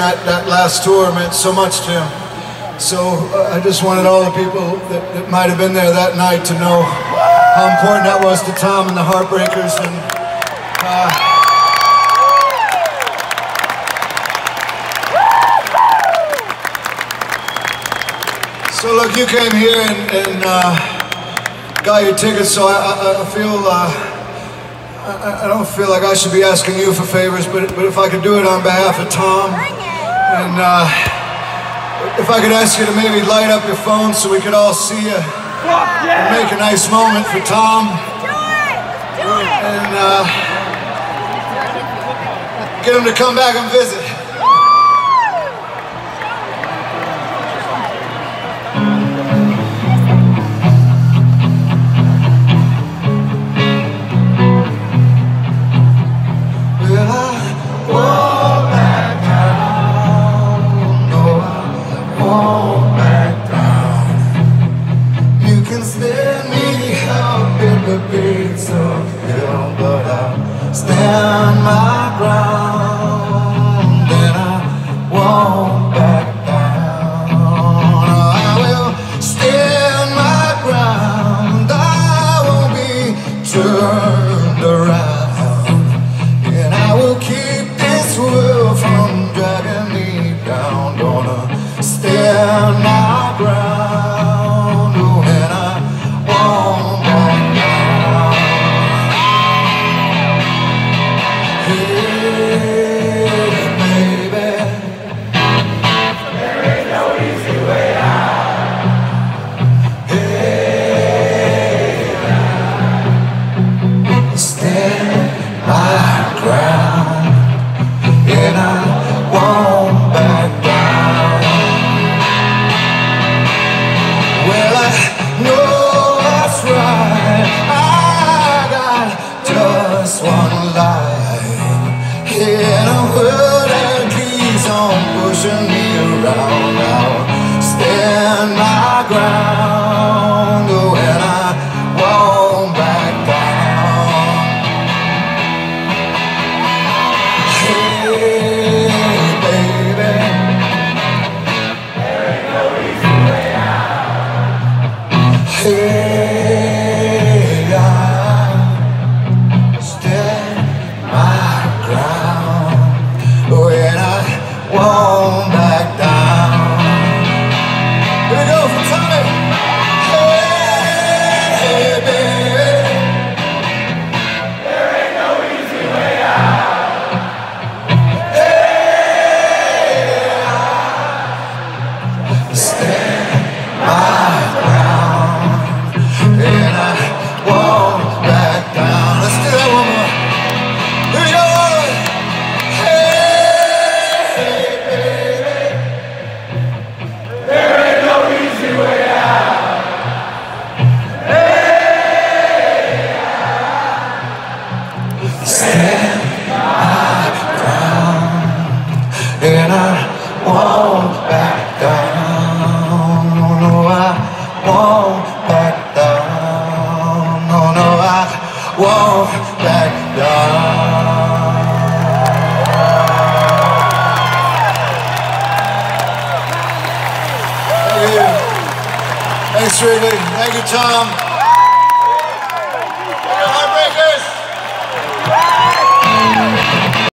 that, that last tour meant so much to him. So uh, I just wanted all the people that, that might have been there that night to know how important that was to Tom and the Heartbreakers. And uh, so look, you came here and, and uh, got your tickets, so I, I, I feel. Uh, I, I, don't feel like I should be asking you for favors, but, but if I could do it on behalf of Tom, and uh, if I could ask you to maybe light up your phone so we could all see you and make a nice moment for Tom. And uh, get him to come back and visit. Stand my ground and I won't back down. I will stand my ground. I won't be turned around, in Hey, I stand my ground won't back down. Won't back down. No, no, I won't back down. Thank you. Thanks, Wrigley. Thank you, Tom.